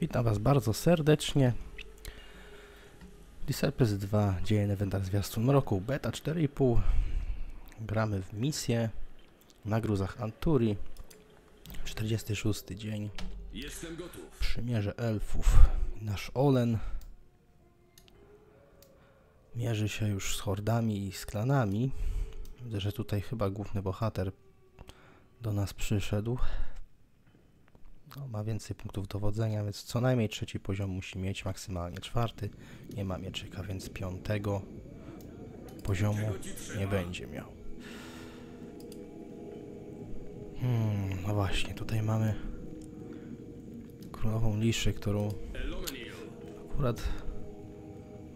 Witam Was bardzo serdecznie. Disciples 2, dzieje Inventar Zwiastun Mroku, beta 4,5. Gramy w misję na gruzach Anturi. 46 dzień. Jestem gotów. Przymierze elfów. Nasz Olen mierzy się już z hordami i z klanami. Widzę, że tutaj chyba główny bohater do nas przyszedł. No, ma więcej punktów dowodzenia, więc co najmniej trzeci poziom musi mieć, maksymalnie czwarty. Nie ma mieczyka, więc piątego poziomu nie będzie miał. Hmm, no właśnie, tutaj mamy królową liszy, którą akurat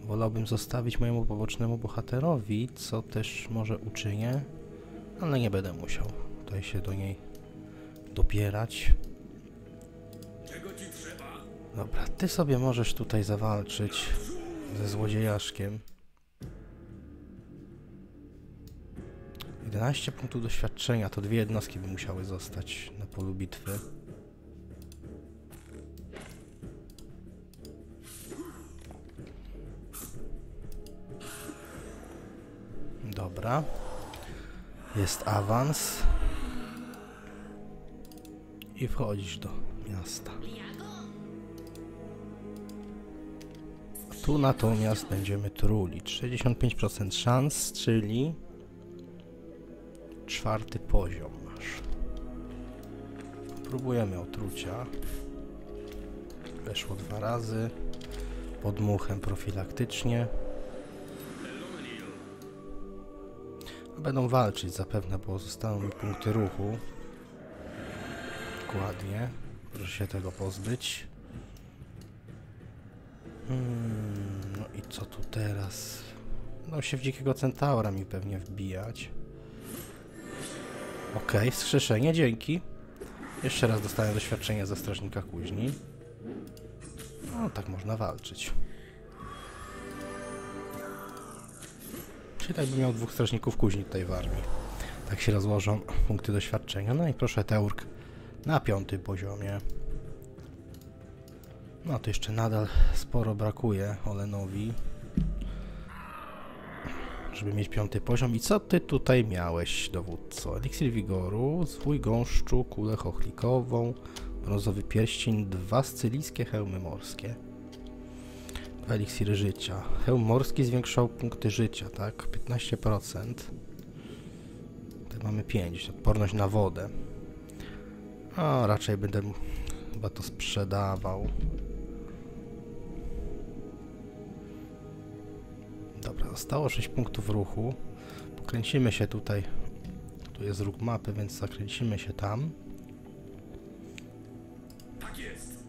wolałbym zostawić mojemu pobocznemu bohaterowi, co też może uczynię, ale nie będę musiał tutaj się do niej dopierać. Dobra, ty sobie możesz tutaj zawalczyć ze złodziejaszkiem. 11 punktów doświadczenia, to dwie jednostki by musiały zostać na polu bitwy. Dobra. Jest awans. I wchodzisz do miasta. Tu natomiast będziemy trulić. 65% szans, czyli czwarty poziom masz. Próbujemy otrucia. Weszło dwa razy. Podmuchem profilaktycznie. Będą walczyć zapewne, bo zostaną mi punkty ruchu. Dokładnie. Proszę się tego pozbyć. Hmm, no i co tu teraz? No się w dzikiego centaura mi pewnie wbijać. Okej, wskrzeszenie, dzięki. Jeszcze raz dostałem doświadczenie ze strażnika kuźni. No, tak można walczyć. Czyli tak bym miał dwóch strażników kuźni tutaj w armii. Tak się rozłożą punkty doświadczenia. No i proszę Teurk na piątym poziomie. No to jeszcze nadal sporo brakuje Olenowi. Żeby mieć piąty poziom. I co ty tutaj miałeś, dowódco? Eliksir wigoru, zwój gąszczu, kulę chochlikową, brązowy pierścień, dwa scylijskie hełmy morskie. Dwa eliksiry życia. Hełm morski zwiększał punkty życia, tak? 15%. Tutaj mamy 5. Odporność na wodę. A raczej będę chyba to sprzedawał. Zostało 6 punktów ruchu. Pokręcimy się tutaj. Tu jest róg mapy, więc zakręcimy się tam. Tak jest.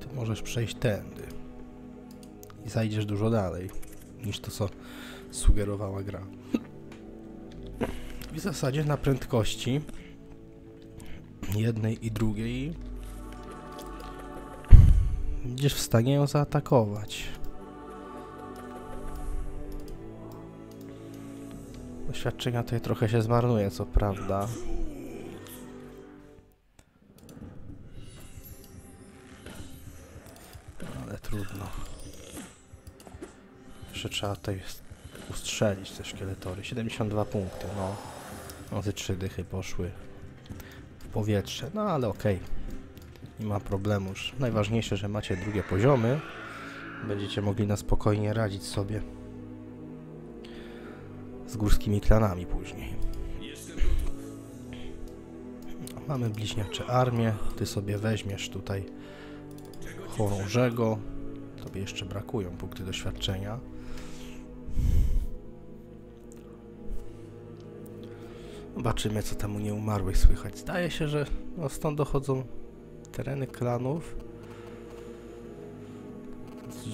Ty możesz przejść tędy. I zajdziesz dużo dalej niż to, co sugerowała gra. W zasadzie na prędkości jednej i drugiej będziesz w stanie ją zaatakować. Doświadczenia tutaj trochę się zmarnuje, co prawda. Ale trudno. Jeszcze trzeba tutaj ustrzelić te szkieletory. 72 punkty, no. No te trzy dychy poszły w powietrze, no ale okej. Nie ma problemu już. Najważniejsze, że macie drugie poziomy. Będziecie mogli na spokojnie radzić sobie z górskimi klanami później. No, mamy bliźniacze armię. Ty sobie weźmiesz tutaj chorążego. Tobie jeszcze brakują punkty doświadczenia. Zobaczymy, co tam u nieumarłych słychać. Zdaje się, że no, stąd dochodzą tereny klanów.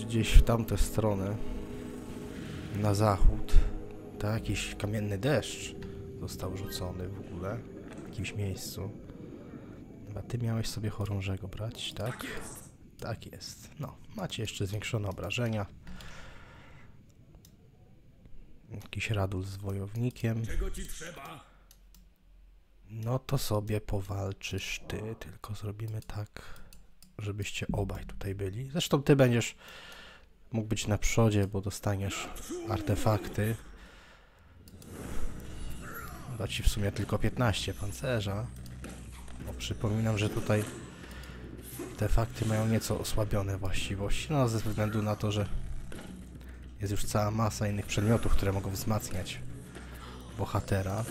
Gdzieś w tamtę stronę. Na zachód. To jakiś kamienny deszcz został rzucony w ogóle. W jakimś miejscu. A ty miałeś sobie chorążego brać, tak? Tak jest. No, macie jeszcze zwiększone obrażenia. Jakiś radul z wojownikiem. Czego ci trzeba? No to sobie powalczysz ty, tylko zrobimy tak, żebyście obaj tutaj byli. Zresztą ty będziesz mógł być na przodzie, bo dostaniesz artefakty. Da ci w sumie tylko 15 pancerza. Bo przypominam, że tutaj te fakty mają nieco osłabione właściwości. No ze względu na to, że jest już cała masa innych przedmiotów, które mogą wzmacniać bohatera.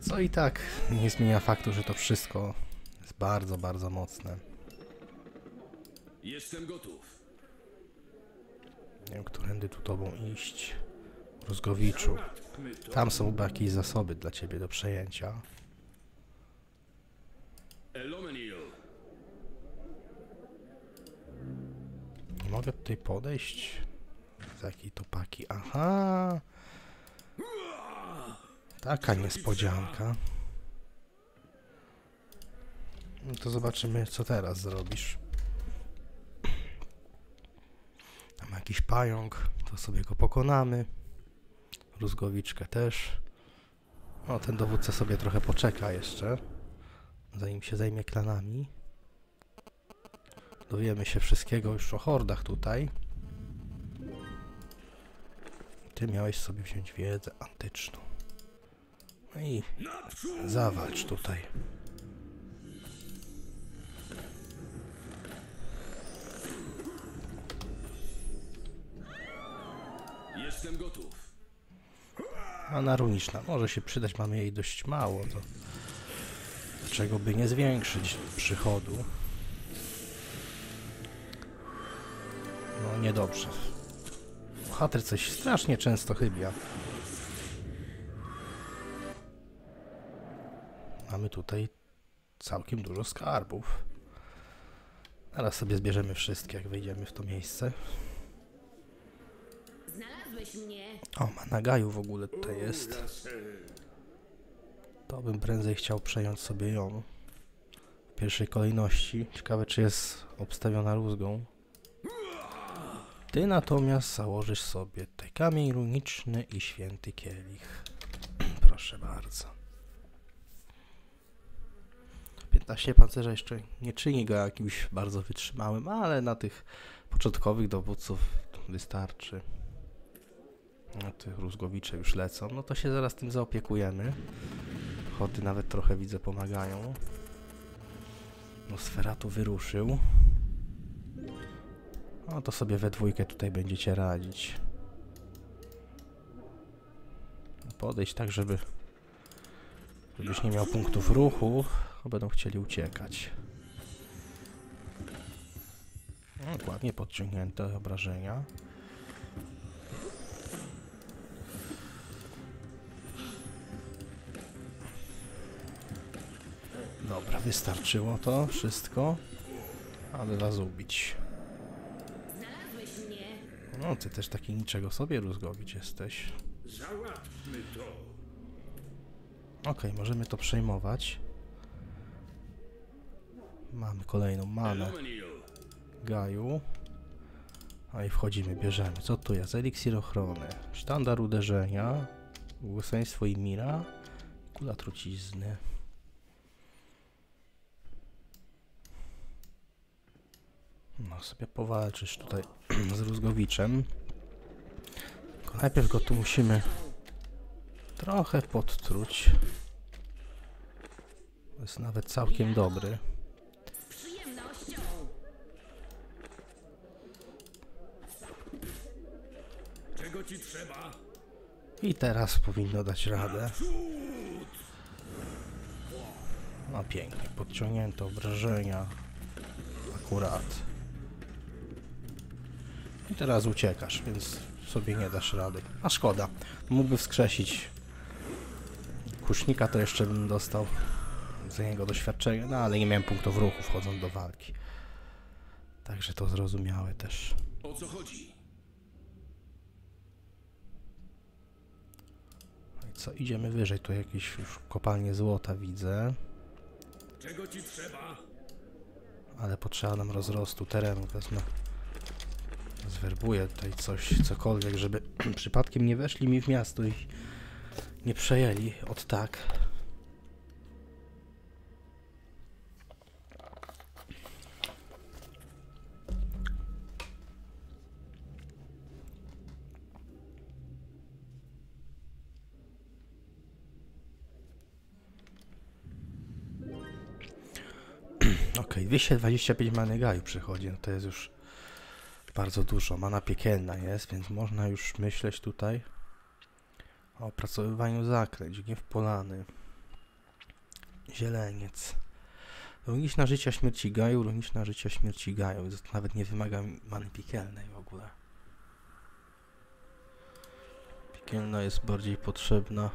Co i tak nie zmienia faktu, że to wszystko jest bardzo, bardzo mocne. Jestem gotów. Nie wiem, którędy tu tobą iść. Rózgowiczu. Tam są chyba jakieś zasoby dla ciebie do przejęcia. Nie mogę tutaj podejść. Z jakiej to paki? Aha! Taka niespodzianka. No to zobaczymy, co teraz zrobisz. Tam jakiś pająk, to sobie go pokonamy. Rózgowiczkę też. O, ten dowódca sobie trochę poczeka jeszcze, zanim się zajmie klanami. Dowiemy się wszystkiego już o hordach tutaj. Ty miałeś sobie wziąć wiedzę antyczną. No i zawalcz tutaj. Jestem gotów. A runiczna może się przydać, mamy jej dość mało, to dlaczego by nie zwiększyć przychodu? No niedobrze. Bohater coś strasznie często chybia. Mamy tutaj całkiem dużo skarbów. Teraz sobie zbierzemy wszystkie, jak wejdziemy w to miejsce. Znalazłeś mnie. O, Managaju w ogóle tutaj jest. To bym prędzej chciał przejąć sobie ją. W pierwszej kolejności. Ciekawe, czy jest obstawiona rózgą. Ty natomiast założysz sobie tutaj kamień runiczny i święty kielich. Proszę bardzo. 15 pancerza jeszcze nie czyni go jakimś bardzo wytrzymałym, ale na tych początkowych dowódców wystarczy. No, tych rózgowicze już lecą. No to się zaraz tym zaopiekujemy. Chody nawet trochę widzę pomagają. No Sferatu wyruszył. No to sobie we dwójkę tutaj będziecie radzić. Podejść tak, żeby żebyś nie miał punktów ruchu, będą chcieli uciekać. No, ładnie podciągnięte obrażenia. Dobra, wystarczyło to wszystko. Ale was ubić. No, ty też taki niczego sobie rózgowić jesteś. Załatwmy to. Okej, możemy to przejmować. Mamy kolejną manę. Gaju. A i wchodzimy, bierzemy. Co tu jest? Eliksir ochrony. Sztandar uderzenia. Błogosławieństwo i mira. Kula trucizny. No sobie powalczysz tutaj z Rózgowiczem. Tylko najpierw go tu musimy trochę podtruć. Jest nawet całkiem dobry. Ci trzeba? I teraz powinno dać radę. No pięknie, podciągnięte obrażenia. Akurat. I teraz uciekasz, więc sobie nie dasz rady. A szkoda. Mógłby wskrzesić kusznika, to jeszcze bym dostał za niego doświadczenie, no ale nie miałem punktów ruchu wchodząc do walki. Także to zrozumiałe też. O co chodzi? No i co, idziemy wyżej, tu jakieś już kopalnie złota widzę. Czego ci trzeba? Ale potrzeba nam rozrostu terenu, wezmę. Zwerbuję tutaj coś, cokolwiek, żeby przypadkiem nie weszli mi w miasto i nie przejęli od tak. Okej, 225 many gaju przychodzi, no to jest już bardzo dużo. Mana piekielna jest, więc można już myśleć tutaj o opracowywaniu zaklęć. Gniew polany. Zieleniec. Runiczna życia śmierci gaju, runiczna życia śmierci gaju. To nawet nie wymaga many piekielnej w ogóle. Piekielna jest bardziej potrzebna.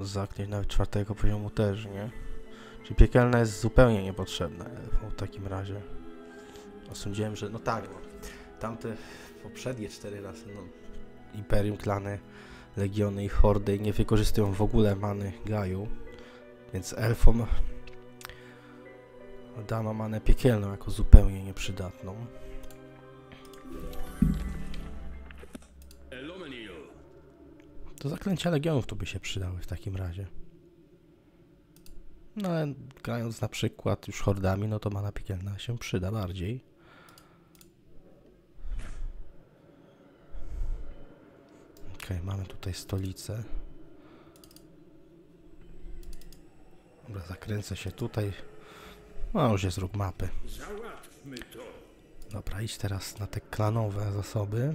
Zaklęć nawet czwartego poziomu też, nie? Czyli piekielna jest zupełnie niepotrzebna w takim razie. Osądziłem, że no tak, no, tamte poprzednie cztery razy, no, Imperium, klany, legiony i hordy nie wykorzystują w ogóle many Gaju, więc elfom dano manę piekielną jako zupełnie nieprzydatną. To zaklęcia legionów to by się przydały w takim razie. No ale grając na przykład już hordami, no to mana piekielna się przyda bardziej. Okej, mamy tutaj stolicę. Dobra, zakręcę się tutaj. No już jest róg mapy. Dobra, idź teraz na te klanowe zasoby.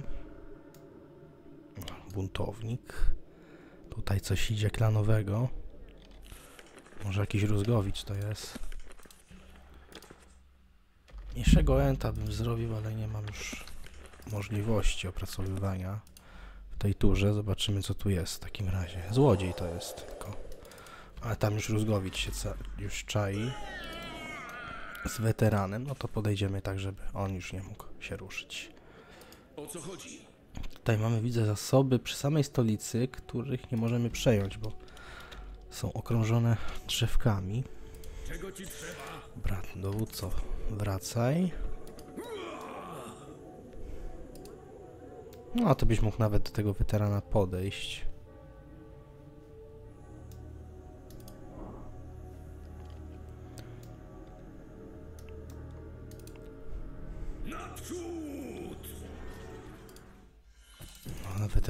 Buntownik. Tutaj coś idzie klanowego. Może jakiś rózgowicz to jest. Mniejszego enta bym zrobił, ale nie mam już możliwości opracowywania w tej turze. Zobaczymy co tu jest w takim razie. Złodziej to jest tylko. Ale tam już rózgowicz się już czai z weteranem, no to podejdziemy tak, żeby on już nie mógł się ruszyć. O co chodzi? Tutaj mamy, widzę, zasoby przy samej stolicy, których nie możemy przejąć, bo są okrążone drzewkami. Brat, dowódco, wracaj. No, a to byś mógł nawet do tego weterana podejść.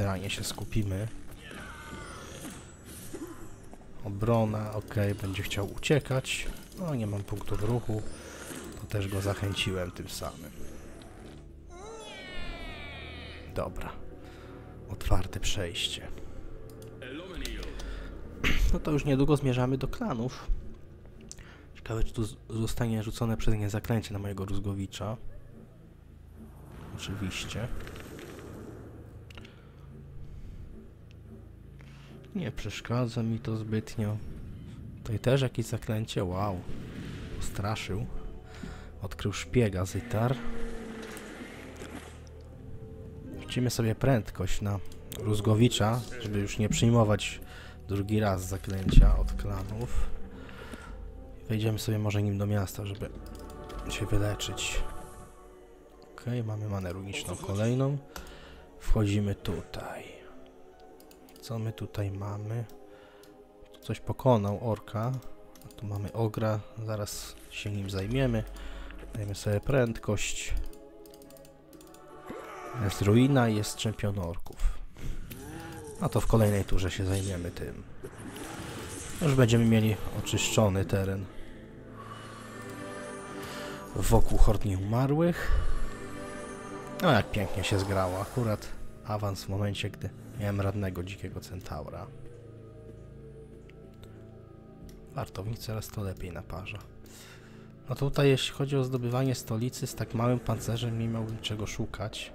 Na weteranie się skupimy. Obrona, ok, będzie chciał uciekać. No, nie mam punktów ruchu. To też go zachęciłem tym samym. Dobra. Otwarte przejście. No to już niedługo zmierzamy do klanów. Ciekawe, czy tu zostanie rzucone przez nie zaklęcie na mojego Rózgowicza. Oczywiście. Nie przeszkadza mi to zbytnio. Tutaj też jakieś zaklęcie. Wow. Straszył. Odkrył szpiega Zytar. Wrzucimy sobie prędkość na Rózgowicza, żeby już nie przyjmować drugi raz zaklęcia od klanów. Wejdziemy sobie może nim do miasta, żeby się wyleczyć. Ok, mamy manę runiczną kolejną. Wchodzimy tutaj. Co my tutaj mamy? Coś pokonał orka. Tu mamy ogra, zaraz się nim zajmiemy. Dajmy sobie prędkość. Jest ruina jest czempion orków. A to w kolejnej turze się zajmiemy tym. Już będziemy mieli oczyszczony teren wokół hord nieumarłych. No jak pięknie się zgrało. Akurat awans w momencie, gdy miałem radnego dzikiego centaura. Wartownik coraz to lepiej naparza. No tutaj jeśli chodzi o zdobywanie stolicy z tak małym pancerzem nie miałbym czego szukać.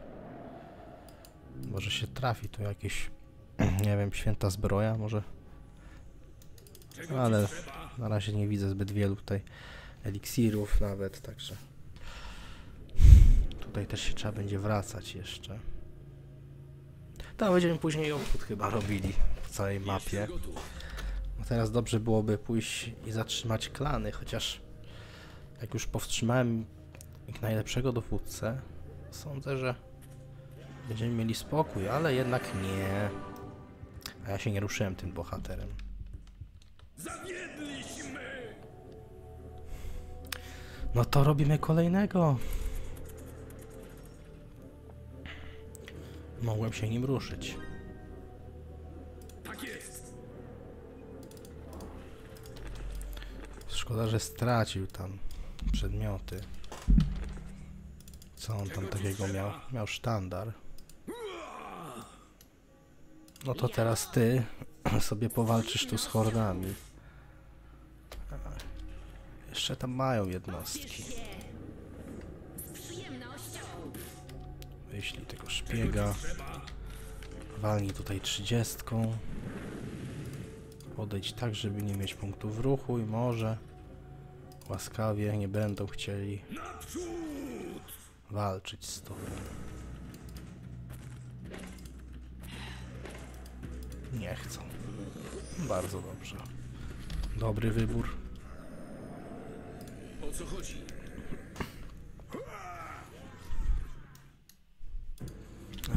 Może się trafi tu jakieś, nie wiem, święta zbroja, może Ale- na razie nie widzę zbyt wielu tutaj eliksirów nawet, także tutaj też się trzeba będzie wracać jeszcze. Tak, będziemy później obchód chyba robili w całej mapie. No teraz dobrze byłoby pójść i zatrzymać klany, chociaż jak już powstrzymałem ich najlepszego dowódcę, sądzę, że będziemy mieli spokój, ale jednak nie. A ja się nie ruszyłem tym bohaterem. Zawiedliśmy! No to robimy kolejnego. Mogłem się nim ruszyć. Tak jest! Szkoda, że stracił tam przedmioty. Co on tam takiego miał? Miał sztandar. No to teraz ty sobie powalczysz tu z hordami. Jeszcze tam mają jednostki. Wyślij tego szpiega. Walnij tutaj trzydziestką. Podejdź tak, żeby nie mieć punktów ruchu i może łaskawie nie będą chcieli walczyć z tobą. Nie chcą. Bardzo dobrze. Dobry wybór. O co chodzi?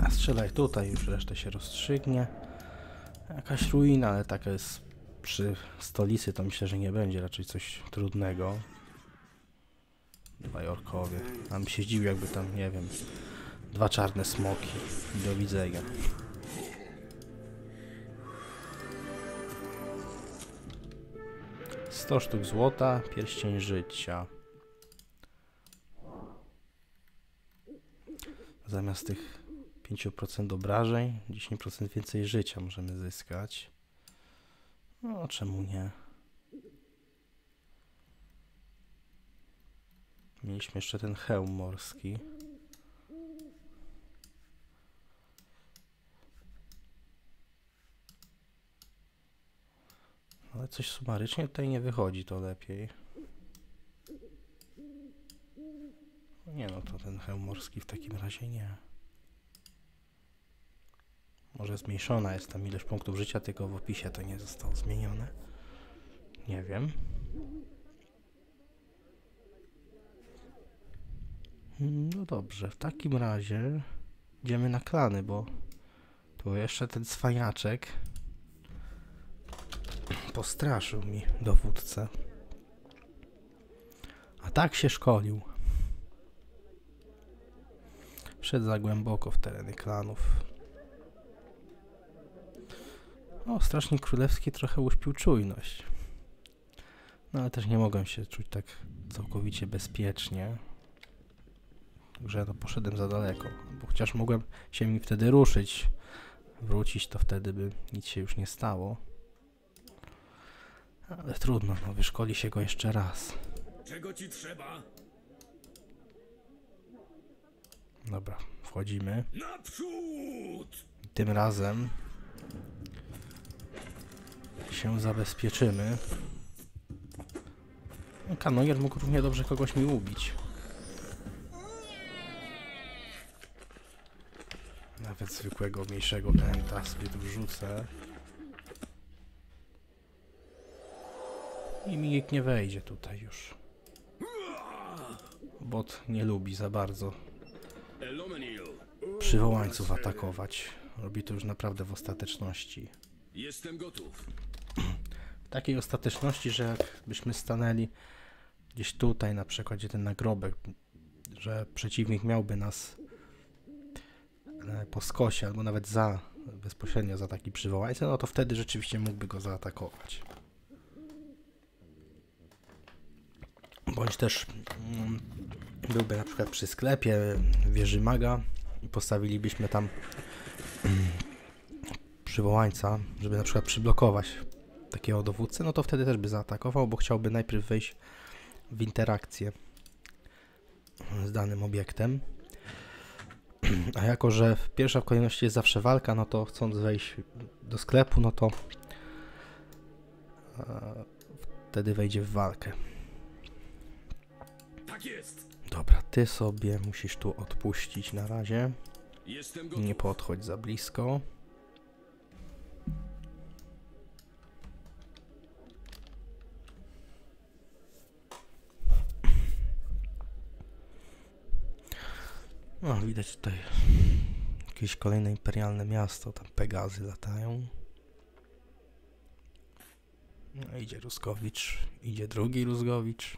A strzelaj tutaj, już resztę się rozstrzygnie. Jakaś ruina, ale taka jest przy stolicy, to myślę, że nie będzie raczej coś trudnego. Dwaj orkowie. A bym się jakby tam, nie wiem, dwa czarne smoki. Do widzenia. Sto sztuk złota, pierścień życia. Zamiast tych 5% obrażeń, 10% więcej życia możemy zyskać. No, czemu nie? Mieliśmy jeszcze ten hełm morski. Ale coś sumarycznie tutaj nie wychodzi, to lepiej. Nie no, to ten hełm morski w takim razie nie. Może zmniejszona jest tam ilość punktów życia, tylko w opisie to nie zostało zmienione. Nie wiem. No dobrze, w takim razie idziemy na klany, bo tu jeszcze ten cwaniaczek postraszył mi dowódcę. A tak się szkolił. Wszedł za głęboko w tereny klanów. O, strażnik królewski trochę uśpił czujność. No ale też nie mogłem się czuć tak całkowicie bezpiecznie. Także no poszedłem za daleko. Bo chociaż mogłem się mi wtedy ruszyć, wrócić, to wtedy by nic się już nie stało. Ale trudno, no wyszkoli się go jeszcze raz. Czego ci trzeba? Dobra, wchodzimy. Naprzód! Tym razem się zabezpieczymy. No, Kanonier mógł równie dobrze kogoś mi ubić. Nawet zwykłego, mniejszego sobie tu wrzucę. I mi nikt nie wejdzie tutaj już. Bot nie lubi za bardzo przywołańców atakować. Robi to już naprawdę w ostateczności. Jestem gotów. Takiej ostateczności, że jakbyśmy stanęli gdzieś tutaj, na przykład, gdzie ten nagrobek, że przeciwnik miałby nas e, po skosie, albo nawet za, bezpośrednio za taki przywołańca, no to wtedy rzeczywiście mógłby go zaatakować. Bądź też mm, byłby na przykład przy sklepie wieży maga i postawilibyśmy tam mm, przywołańca, żeby na przykład przyblokować takiego dowódcę, no to wtedy też by zaatakował, bo chciałby najpierw wejść w interakcję z danym obiektem. A jako, że pierwsza w kolejności jest zawsze walka, no to chcąc wejść do sklepu, no to e, wtedy wejdzie w walkę. Tak jest. Dobra, ty sobie musisz tu odpuścić na razie. Nie podchodź za blisko. No, widać tutaj jakieś kolejne imperialne miasto, tam Pegazy latają. No, idzie Ruskowicz, idzie drugi Rózgowicz.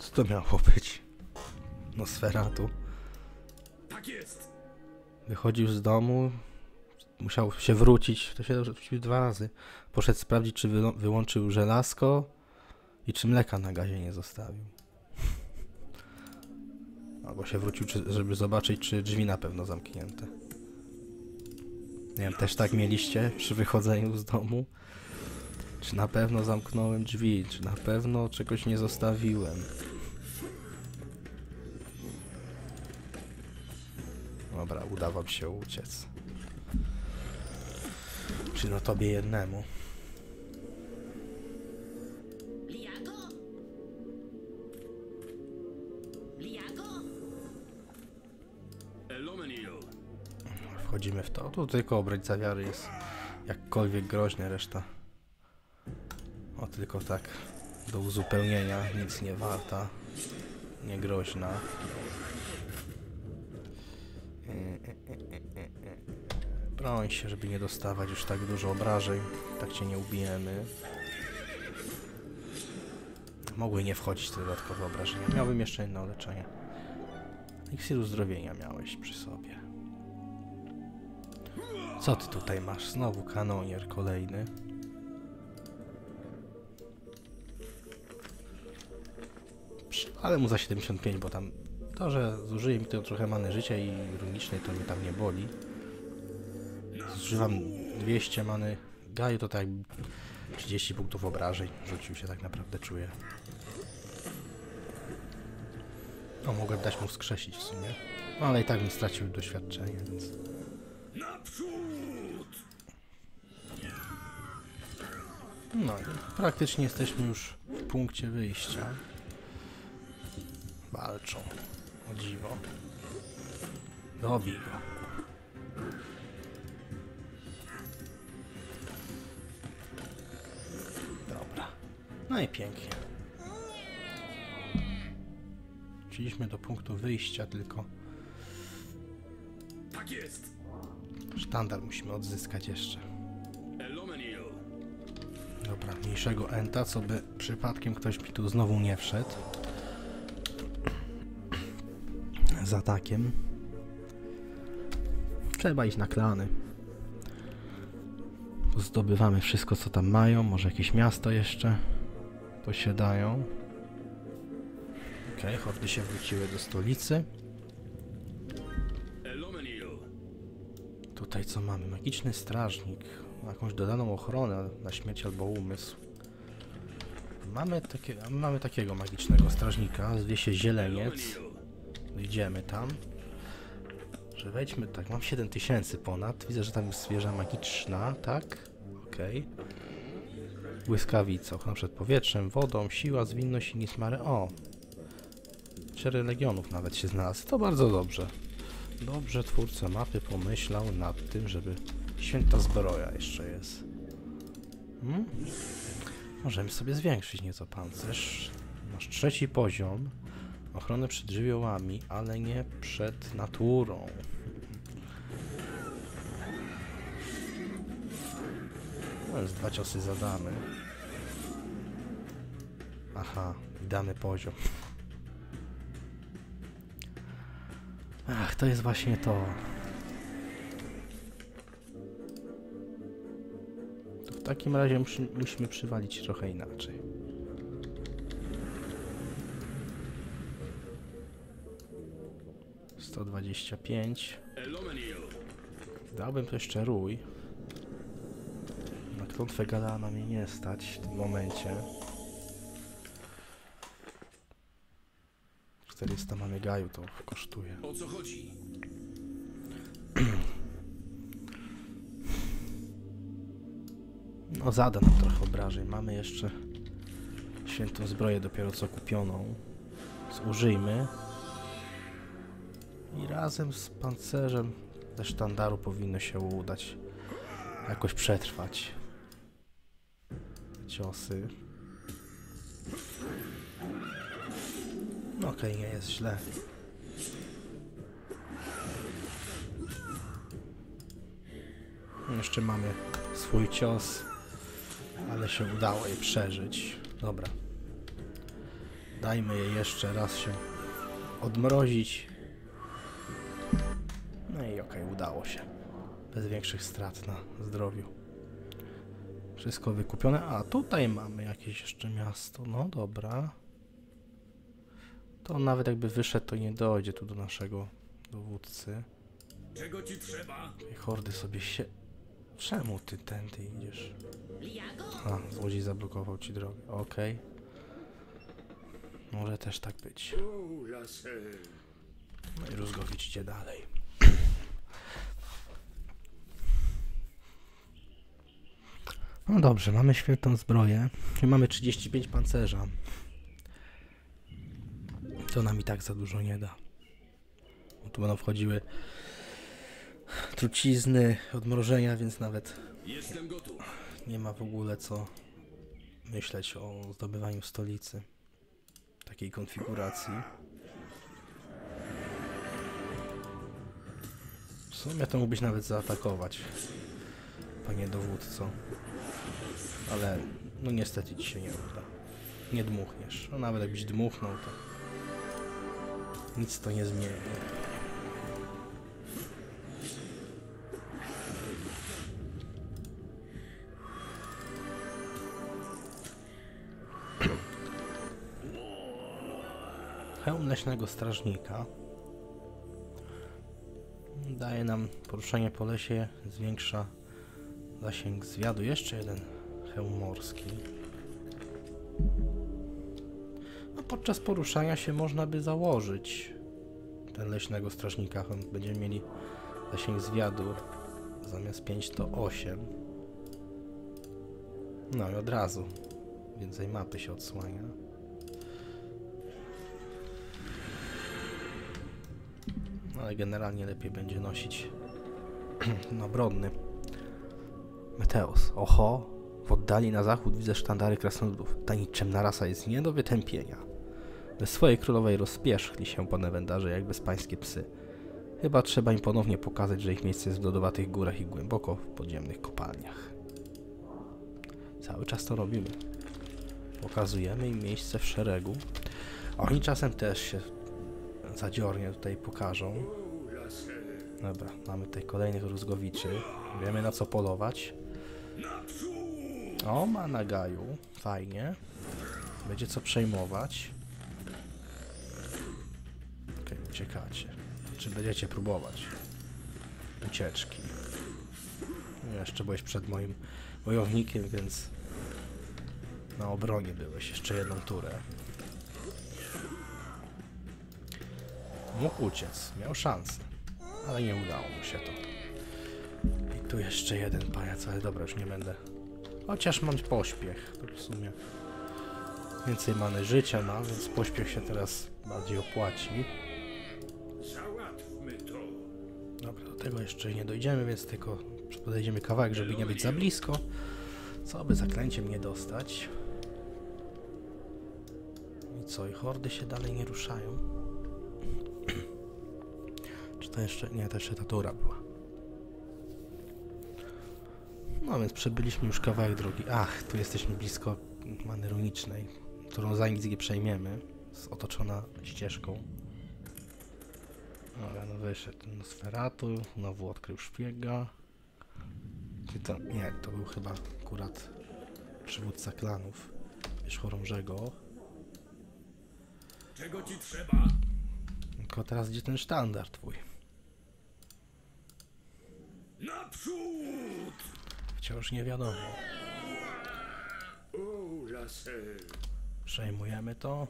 Co to miało być? No sferatu. Tak jest. Wychodził z domu, Musiał się wrócić, to się wrócił dwa razy. Poszedł sprawdzić, czy wylo- wyłączył żelazko i czy mleka na gazie nie zostawił. Albo się wrócił, czy, żeby zobaczyć, czy drzwi na pewno zamknięte. Nie wiem, też tak mieliście przy wychodzeniu z domu? Czy na pewno zamknąłem drzwi? Czy na pewno czegoś nie zostawiłem? Dobra, uda wam się uciec. Czy no tobie jednemu? Liago? Liago? Elomenil. Wchodzimy w to. Tu tylko obrońca wiary jest jakkolwiek groźny, reszta. O, tylko tak do uzupełnienia, nic nie warta, nie groźna. E, e, e. Broń się, żeby nie dostawać już tak dużo obrażeń, tak cię nie ubijemy. Mogły nie wchodzić te dodatkowe obrażenia. Miałbym jeszcze jedno leczenie. Iksir uzdrowienia miałeś przy sobie. Co ty tutaj masz? Znowu kanonier kolejny. Ale mu za 75, bo tam to, że zużyje mi to trochę many życia i runicznej, to mnie tam nie boli. Zużywam 200 many Gaju, to tak 30 punktów obrażeń rzucił się tak naprawdę czuję. O, mogłem dać mu skrzesić w sumie. No, ale i tak mi stracił doświadczenie, więc... No i praktycznie jesteśmy już w punkcie wyjścia. Walczą. O dziwo. Dobij go. No i pięknie. Wróciliśmy do punktu wyjścia, tylko Tak jest. sztandar musimy odzyskać jeszcze. Dobra, mniejszego enta, co by przypadkiem ktoś mi tu znowu nie wszedł. Z atakiem. Trzeba iść na klany. Zdobywamy wszystko, co tam mają. Może jakieś miasto jeszcze posiadają. Okej, hordy się wróciły do stolicy. Tutaj co mamy? Magiczny strażnik. Jakąś dodaną ochronę na śmierć albo umysł. Mamy, takie, mamy takiego magicznego strażnika, zwie się Zieleniec. Idziemy tam. Że wejdźmy, tak, mam 7000 ponad. Widzę, że tam jest zwierzę magiczna, tak? Okej. Błyskawica, ochrona przed powietrzem, wodą, siła, zwinność i nismary. O! Cztery legionów nawet się znalazł. To bardzo dobrze. Dobrze twórca mapy pomyślał nad tym, żeby święta zbroja jeszcze jest. Hmm? Możemy sobie zwiększyć nieco pancerz. Masz trzeci poziom. Ochronę przed żywiołami, ale nie przed naturą. No dwa ciosy zadamy. Aha, dany poziom. Ach, to jest właśnie to. To w takim razie musi, musimy przywalić trochę inaczej. Sto dwadzieścia pięć. Dałbym to jeszcze rój. Na klątwę Galana mnie nie stać w tym momencie. 400 mamy gaju to kosztuje. O co chodzi? No zada nam trochę obrażeń. Mamy jeszcze świętą zbroję dopiero co kupioną. Zużyjmy. I razem z pancerzem ze sztandaru powinno się udać jakoś przetrwać. Ciosy. No Okej, nie jest źle. Jeszcze mamy swój cios, ale się udało jej przeżyć. Dobra. Dajmy jej jeszcze raz się odmrozić. No i okej, udało się. Bez większych strat na zdrowiu. Wszystko wykupione. A tutaj mamy jakieś jeszcze miasto. No dobra. To on nawet jakby wyszedł, to nie dojdzie tu do naszego dowódcy. Czego ci trzeba? Tej hordy sobie się... Czemu ty tędy idziesz? A, złodziej zablokował ci drogę. Okej. Może też tak być. No i Rózgowicz idzie dalej. No dobrze, mamy świetną zbroję. I mamy 35 pancerza. To nam i tak za dużo nie da. Bo tu będą wchodziły trucizny, odmrożenia, więc nawet nie ma w ogóle co myśleć o zdobywaniu stolicy. Takiej konfiguracji. W sumie to mógłbyś nawet zaatakować, panie dowódco. Ale no niestety ci się nie uda. Nie dmuchniesz. No nawet jakbyś dmuchnął, to nic to nie zmieni. Hełm leśnego strażnika daje nam poruszanie po lesie, zwiększa zasięg zwiadu. Jeszcze jeden hełm morski. No, podczas poruszania się można by założyć ten leśnego strażnika. Będziemy mieli zasięg zwiadu zamiast 5 to 8. No i od razu więcej mapy się odsłania. No, ale generalnie lepiej będzie nosić no brodny. Meteos. Oho, w oddali na zachód widzę sztandary krasnoludów. Ta niczemna rasa jest nie do wytępienia. Bez swojej królowej rozpierzchli się po newendarze jak bezpańskie psy. Chyba trzeba im ponownie pokazać, że ich miejsce jest w lodowatych górach i głęboko w podziemnych kopalniach. Cały czas to robimy. Pokazujemy im miejsce w szeregu. Oni czasem też się zadziornie tutaj pokażą. Dobra, mamy tutaj kolejnych rózgowiczy. Wiemy na co polować. O, ma na gaju. Fajnie. Będzie co przejmować. Okej, uciekacie. Czy będziecie próbować? Ucieczki. Jeszcze byłeś przed moim wojownikiem, więc na obronie byłeś. Jeszcze jedną turę. Mógł uciec. Miał szansę. Ale nie udało mu się to. I tu jeszcze jeden pajac, ale dobra, już nie będę Chociaż mam pośpiech, to w sumie więcej many życia mam, więc pośpiech się teraz bardziej opłaci. Załatwmy to. Dobra, do tego jeszcze nie dojdziemy, więc tylko podejdziemy kawałek, żeby nie być za blisko. Co by zaklęciem nie dostać. I co, i hordy się dalej nie ruszają? Czy to jeszcze... Nie, to jeszcze ta tura była. No więc przebyliśmy już kawałek drogi. Ach, tu jesteśmy blisko many runicznej, którą za nic nie przejmiemy. Jest otoczona ścieżką. Dobra, no wyszedł Nosferatu, znowu odkrył szpiega. Czy to, nie, to był chyba akurat przywódca klanów Wierzchorążego. Czego ci trzeba? Tylko teraz gdzie ten sztandar twój? Naprzód! Wciąż nie wiadomo. Przejmujemy to.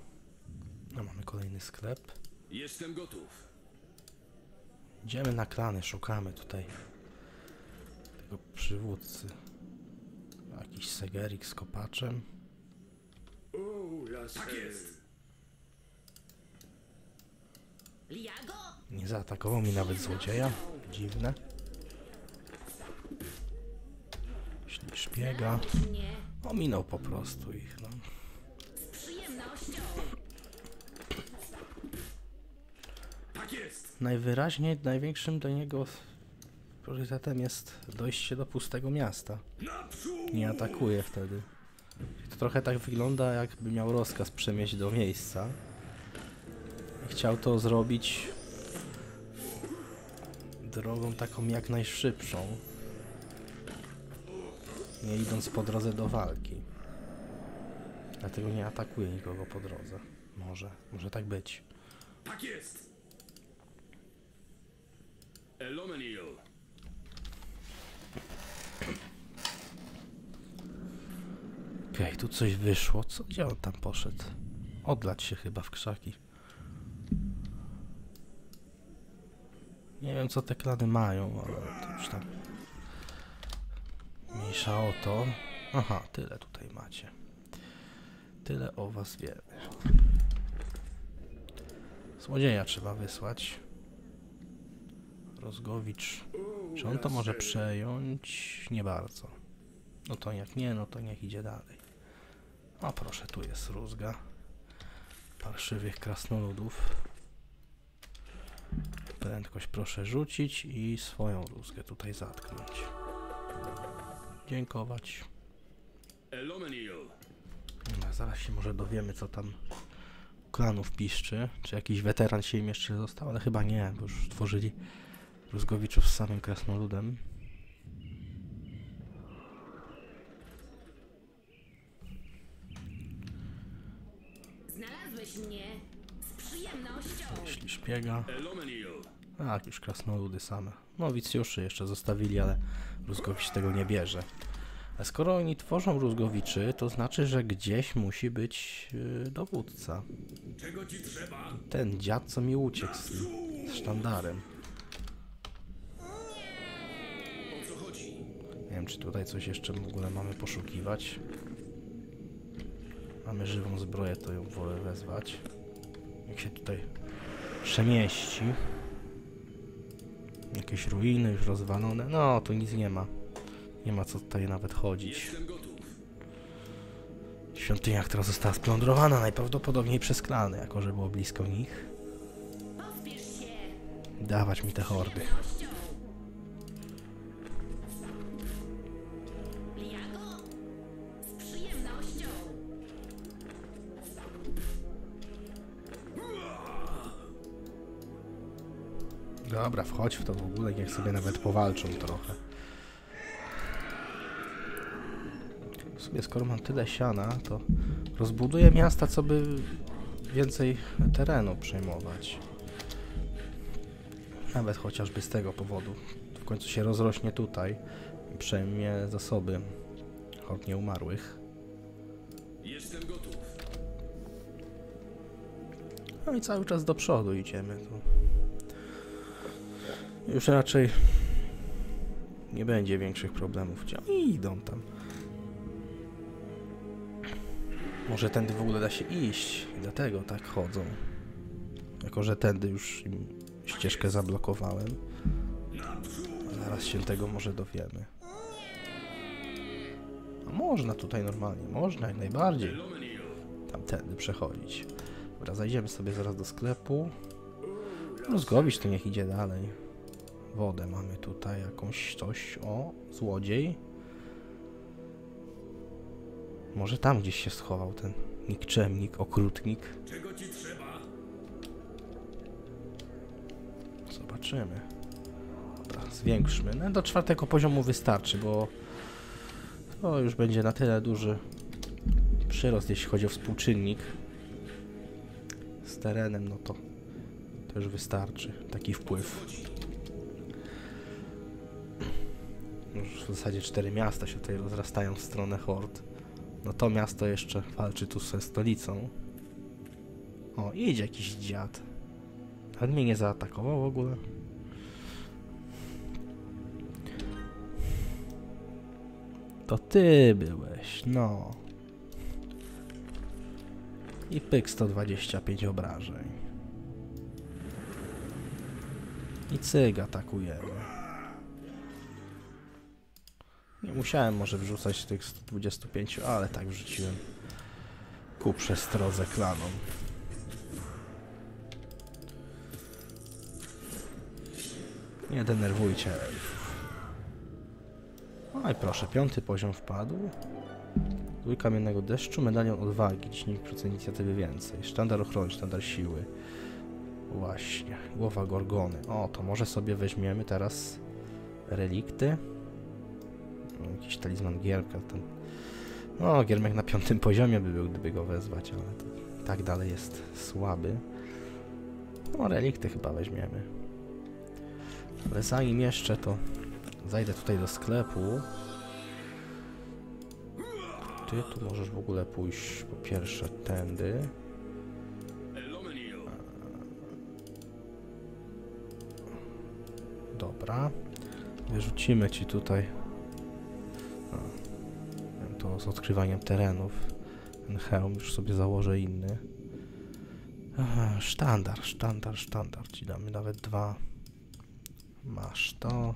No mamy kolejny sklep. Jestem gotów. Idziemy na klany, szukamy tutaj tego przywódcy. Jakiś Segerik z kopaczem. Tak jest. Nie zaatakował mi nawet złodzieja. Dziwne. Nie. Ominął po prostu ich, no. Najwyraźniej największym do niego priorytetem jest dojście do pustego miasta. Nie atakuje wtedy. To trochę tak wygląda, jakby miał rozkaz przemieść do miejsca. Chciał to zrobić drogą taką jak najszybszą. Nie idąc po drodze do walki. Dlatego nie atakuję nikogo po drodze. Może, może tak być. Tak jest! Elomenil! Okej, tu coś wyszło. Co? Gdzie on tam poszedł? Odlać się chyba w krzaki. Nie wiem co te klany mają, ale to już tam mniejsza o to. Aha, tyle tutaj macie. Tyle o was wiemy. Złodzieja trzeba wysłać. Rozgowicz. Czy on to może przejąć? Nie bardzo. No to jak nie, no to niech idzie dalej. O proszę, tu jest rózga. Parszywych krasnoludów. Prędkość proszę rzucić i swoją rózgę tutaj zatknąć. Dziękować. No, zaraz się może dowiemy, co tam klanów piszczy. Czy jakiś weteran się im jeszcze został, ale chyba nie, bo już tworzyli Rózgowiczów z samym krasnoludem. Znalazłeś mnie z przyjemnością. Jeśli szpiega. Tak, już krasnoludy same. Nowicjuszy jeszcze zostawili, ale Rózgowicz tego nie bierze. A skoro oni tworzą Rózgowiczy, to znaczy, że gdzieś musi być yy, dowódca. Czego ci trzeba? Ten dziad, co mi uciekł z, z sztandarem. Nie wiem, czy tutaj coś jeszcze w ogóle mamy poszukiwać. Mamy żywą zbroję, to ją wolę wezwać. Jak się tutaj przemieści. Jakieś ruiny już rozwalone. No, tu nic nie ma. Nie ma co tutaj nawet chodzić. Świątynia, która została splądrowana najprawdopodobniej przez klany, jako że było blisko nich. Dawać mi te hordy. Dobra, wchodź w to w ogóle, niech sobie nawet powalczą trochę. W sumie skoro mam tyle siana, to rozbuduję miasta, co by więcej terenu przejmować. Nawet chociażby z tego powodu. W końcu się rozrośnie tutaj i przejmie zasoby hord nieumarłych. Jestem gotów. No i cały czas do przodu idziemy. Tu. Już raczej nie będzie większych problemów. Gdzie idą tam? Może tędy w ogóle da się iść i dlatego tak chodzą. Jako, że tędy już im ścieżkę zablokowałem. Zaraz się tego może dowiemy. A można tutaj normalnie, można jak najbardziej tamtędy przechodzić. Dobra, zajdziemy sobie zaraz do sklepu. Rozgowić to niech idzie dalej. Wodę mamy tutaj, jakąś coś. O, złodziej. Może tam gdzieś się schował ten nikczemnik, okrutnik. Czego ci trzeba? Zobaczymy. Dobra, zwiększmy. No, do czwartego poziomu wystarczy, bo to już będzie na tyle duży przyrost, jeśli chodzi o współczynnik z terenem, no to już wystarczy. Taki wpływ. Już w zasadzie cztery miasta się tutaj rozrastają w stronę hord. No to miasto jeszcze walczy tu ze stolicą. O, idzie jakiś dziad. Ale mnie nie zaatakował w ogóle. To ty byłeś, no. I pyk 125 obrażeń. I cyg atakujemy. Musiałem może wrzucać tych 125, ale tak wrzuciłem ku przestrodze klanom. Nie denerwujcie elfów. I proszę, piąty poziom wpadł. Dwój kamiennego deszczu, medalion odwagi, 10% inicjatywy więcej. Sztandar ochrony, sztandar siły. Właśnie, głowa Gorgony. O, to może sobie weźmiemy teraz relikty. No, Jakiś talizman Gierka. Ten... No, Giermek na piątym poziomie by był, gdyby go wezwać, ale to tak dalej jest słaby. No, relikty chyba weźmiemy. Ale zanim jeszcze to zajdę tutaj do sklepu. Ty tu możesz w ogóle pójść po pierwsze tędy. Dobra. Wyrzucimy ci tutaj. Z odkrywaniem terenów. Ten hełm już sobie założę inny. Aha, sztandar, sztandar, sztandar. Ci damy nawet dwa. Masz to.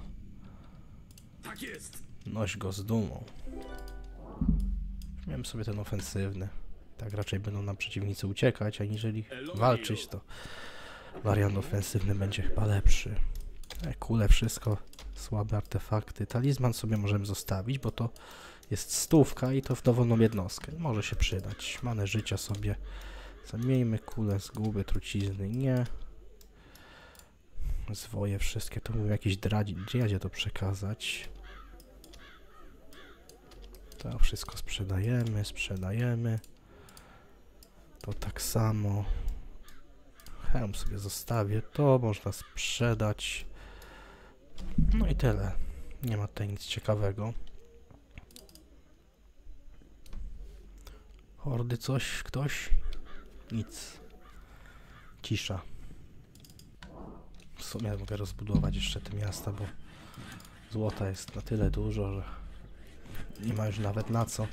Tak jest. Noś go z dumą. Miałem sobie ten ofensywny. Tak raczej będą nam przeciwnicy uciekać, aniżeli walczyć, to wariant ofensywny będzie chyba lepszy. E, Kule, wszystko, słabe artefakty. Talizman sobie możemy zostawić, bo to jest stówka i to w dowolną jednostkę. Może się przydać. Manę życia sobie zamieńmy. Kule, zguby, trucizny, nie. Zwoje wszystkie, to mówię jakiś dradzi, dziadzie to przekazać. To wszystko sprzedajemy, sprzedajemy. To tak samo. Hełm sobie zostawię. To można sprzedać. No i tyle. Nie ma tutaj nic ciekawego. Hordy coś? Ktoś? Nic. Cisza. W sumie mogę rozbudować jeszcze te miasta, bo złota jest na tyle dużo, że nie ma już nawet na co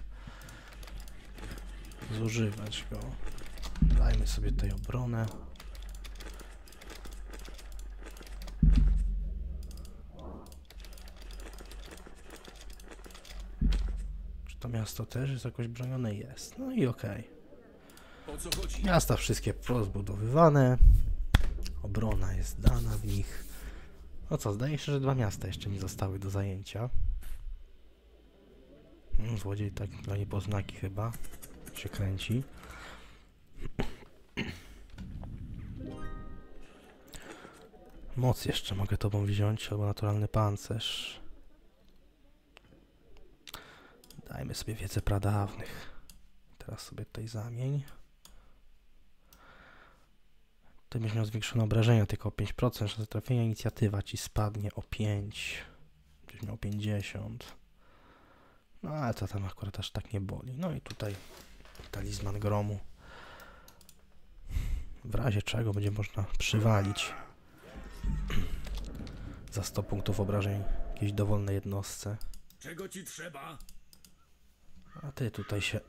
zużywać go. Dajmy sobie tutaj obronę. Czy to miasto też jest jakoś bronione? Jest. No i okej. O co chodzi? Miasta wszystkie rozbudowywane. Obrona jest dana w nich. No co, zdaje się, że dwa miasta jeszcze nie zostały do zajęcia. Mm, Złodziej tak dla niepoznaki chyba się kręci. Moc jeszcze mogę tobą wziąć, albo naturalny pancerz. Dajmy sobie wiedzę pradawnych. Teraz sobie tutaj zamień. Ty będziesz miał zwiększone obrażenia tylko o 5%, szansa trafienia inicjatywa ci spadnie o 5. Będziesz miał 50. No ale to tam akurat aż tak nie boli. No i tutaj talizman gromu. W razie czego będzie można przywalić za 100 punktów obrażeń jakiejś dowolnej jednostce. Czego ci trzeba? A ty tutaj się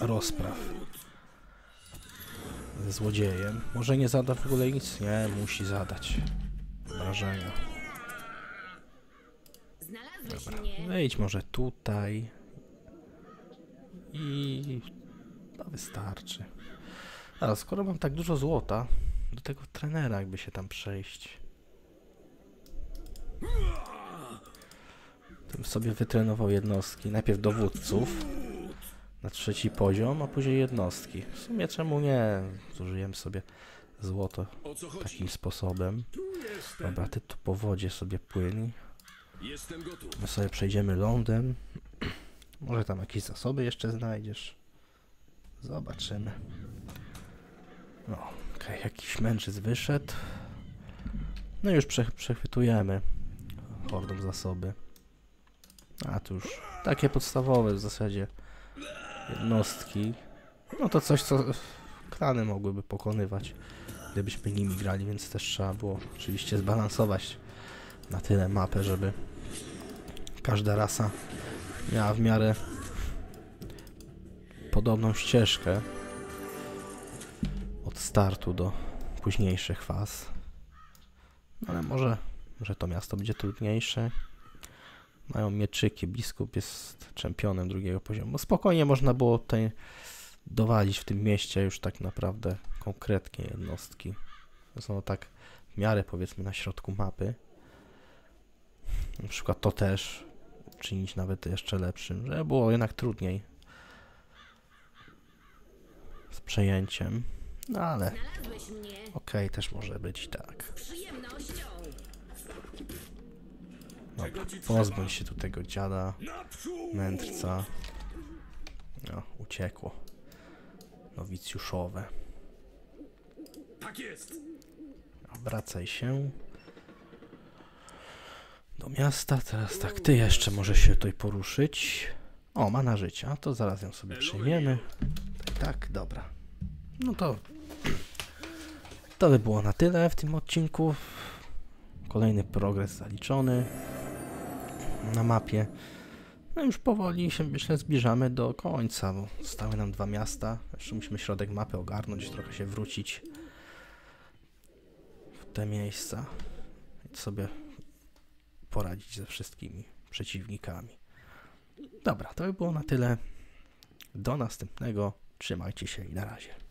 rozpraw ze złodziejem. Może nie zada w ogóle nic? Nie, musi zadać. Obrażenia. Znalazłeś mnie. Wejdź może tutaj. I to wystarczy. A skoro mam tak dużo złota, do tego trenera jakby się tam przejść. To bym sobie wytrenował jednostki. Najpierw dowódców na trzeci poziom, a później jednostki. W sumie czemu nie? Zużyłem sobie złoto takim sposobem. Dobra, ty tu po wodzie sobie gotów. My sobie przejdziemy lądem. Może tam jakieś zasoby jeszcze znajdziesz. Zobaczymy. No, okej, jakiś mędrzyc wyszedł. No już prze, przechwytujemy hordą zasoby. A tu już takie podstawowe w zasadzie jednostki. No to coś, co klany mogłyby pokonywać, gdybyśmy nimi grali, więc też trzeba było oczywiście zbalansować na tyle mapę, żeby każda rasa miała w miarę podobną ścieżkę od startu do późniejszych faz. No ale może, może to miasto będzie trudniejsze. Mają mieczyki, biskup jest czempionem drugiego poziomu. Spokojnie można było tutaj dowalić w tym mieście już tak naprawdę konkretnie jednostki. Są tak w miarę powiedzmy na środku mapy. Na przykład to też czynić nawet jeszcze lepszym, żeby było jednak trudniej z przejęciem. No ale okej, też może być tak. z przyjemnością. Czego ci Pozbądź się tu tego dziada, mędrca. No, uciekło. Nowicjuszowe. Tak jest! Wracaj się do miasta. Teraz tak, ty jeszcze możesz się tutaj poruszyć. O, mana życia, to zaraz ją sobie przyjmiemy. Tak, tak, dobra. No to to by było na tyle w tym odcinku. Kolejny progres zaliczony na mapie. No już powoli się myślę zbliżamy do końca, bo zostały nam dwa miasta. Jeszcze musimy środek mapy ogarnąć, trochę się wrócić w te miejsca i sobie poradzić ze wszystkimi przeciwnikami. Dobra, to by było na tyle. Do następnego. Trzymajcie się i na razie.